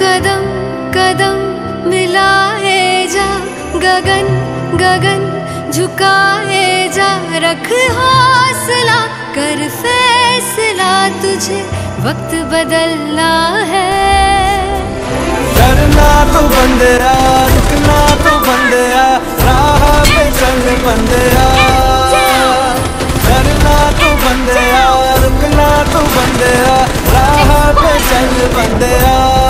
कदम कदम मिलाए जा, गगन गगन झुकाए जा। रख हौसला, कर फैसला, तुझे वक्त बदलना है। डरना तो बंदया, रुकना तो बंदया, राह पे चल बंदया। डरना तो बंदया, रुकना तो बंदया, राह पे चल बंदया।